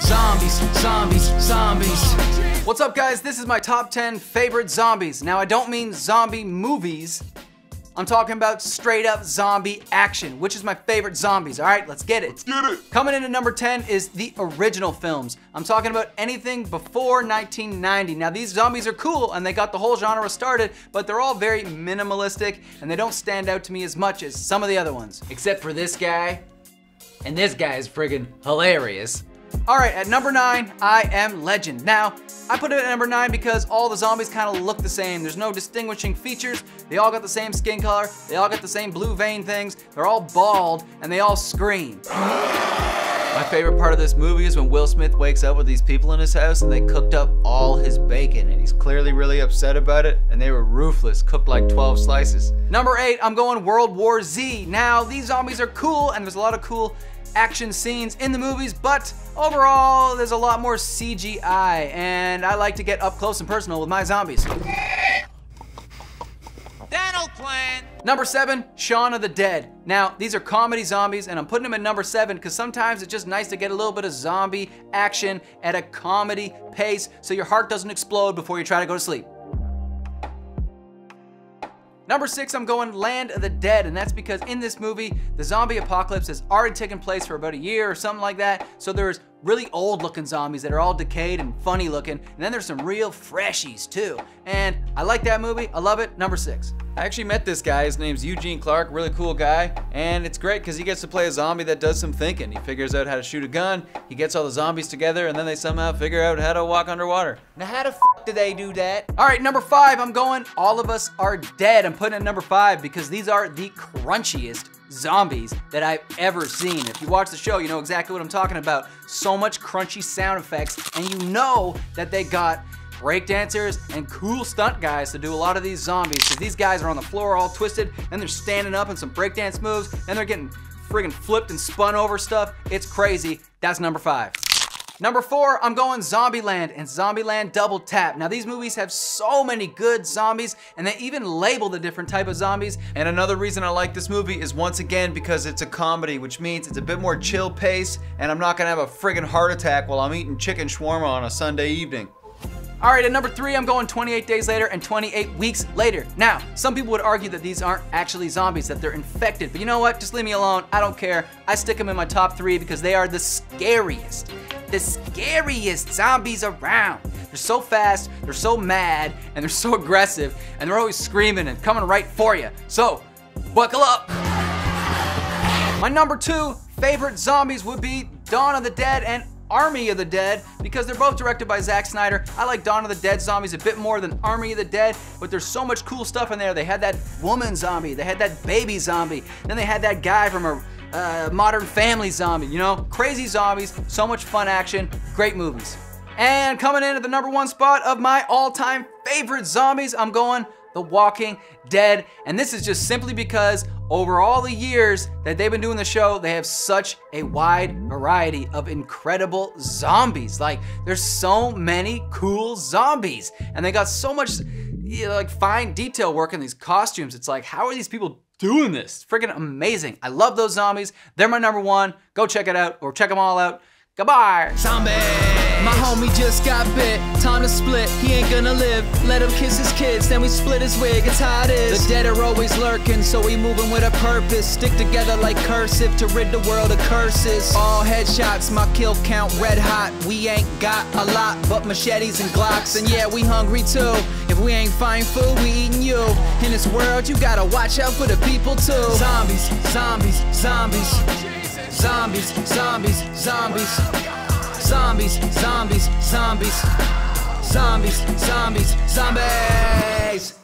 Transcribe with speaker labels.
Speaker 1: Zombies, zombies, zombies. What's up, guys? This is my top 10 favorite zombies. Now, I don't mean zombie movies. I'm talking about straight up zombie action, which is my favorite zombies. All right, let's get it. Let's
Speaker 2: get it.
Speaker 1: Coming in at number 10 is the original films. I'm talking about anything before 1990. Now, these zombies are cool and they got the whole genre started, but they're all very minimalistic and they don't stand out to me as much as some of the other ones. Except for this guy. And this guy is friggin' hilarious. All right, at number nine, I Am Legend. Now, I put it at number nine because all the zombies kind of look the same. There's no distinguishing features. They all got the same skin color. They all got the same blue vein things. They're all bald and they all scream. My favorite part of this movie is when Will Smith wakes up with these people in his house and they cooked up all his bacon and he's clearly really upset about it and they were ruthless, cooked like 12 slices. Number eight, I'm going World War Z. Now, these zombies are cool and there's a lot of cool action scenes in the movies, but overall, there's a lot more CGI, and I like to get up close and personal with my zombies.
Speaker 3: Dental plan.
Speaker 1: Number seven, Shaun of the Dead. Now, these are comedy zombies, and I'm putting them at number seven because sometimes it's just nice to get a little bit of zombie action at a comedy pace so your heart doesn't explode before you try to go to sleep. Number six, I'm going Land of the Dead, and that's because in this movie, the zombie apocalypse has already taken place for about a year or something like that. So there's really old looking zombies that are all decayed and funny looking, and then there's some real freshies too. And I like that movie, I love it. Number six. I actually met this guy, his name's Eugene Clark, really cool guy, and it's great because he gets to play a zombie that does some thinking. He figures out how to shoot a gun, he gets all the zombies together, and then they somehow figure out how to walk underwater. Now how the f do they do that? All right, number five, I'm going All of Us Are Dead. I'm putting it number five because these are the crunchiest zombies that I've ever seen. If you watch the show, you know exactly what I'm talking about. So much crunchy sound effects, and you know that they got breakdancers and cool stunt guys to do a lot of these zombies because these guys are on the floor all twisted and they're standing up in some breakdance moves and they're getting friggin' flipped and spun over stuff. It's crazy. That's number five. Number four, I'm going Zombieland and Zombieland Double Tap. Now these movies have so many good zombies and they even label the different type of zombies. And another reason I like this movie is once again because it's a comedy, which means it's a bit more chill pace and I'm not gonna have a friggin' heart attack while I'm eating chicken shawarma on a Sunday evening. All right, at number three, I'm going 28 days later and 28 weeks later. Now, some people would argue that these aren't actually zombies, that they're infected, but you know what? Just leave me alone. I don't care. I stick them in my top three because they are the scariest, the scariest zombies around. They're so fast, they're so mad, and they're so aggressive, and they're always screaming and coming right for you. So, buckle up. My number two favorite zombies would be Dawn of the Dead and Army of the Dead because they're both directed by Zack Snyder. I like Dawn of the Dead zombies a bit more than Army of the Dead, but there's so much cool stuff in there. They had that woman zombie, they had that baby zombie, then they had that guy from a uh, Modern Family zombie, you know? Crazy zombies, so much fun action, great movies. And coming in at the number one spot of my all-time favorite zombies, I'm going The Walking Dead. And this is just simply because over all the years that they've been doing the show, they have such a wide variety of incredible zombies. Like, there's so many cool zombies, and they got so much you know, like fine detail work in these costumes. It's like, how are these people doing this? Freaking amazing. I love those zombies. They're my number one. Go check it out or check them all out. Goodbye.
Speaker 3: Zombie.
Speaker 4: My homie just got bit, time to split, he ain't gonna live. Let him kiss his kids, then we split his wig, it's how it is. The dead are always lurking, so we moving with a purpose. Stick together like cursive to rid the world of curses. All headshots, my kill count red hot. We ain't got a lot, but machetes and glocks. And yeah, we hungry too. If we ain't find food, we eating you. In this world, you gotta watch out for the people too. Zombies, zombies, zombies. Zombies, zombies, zombies. Zombies, zombies, zombies. Zombies, zombies, zombies.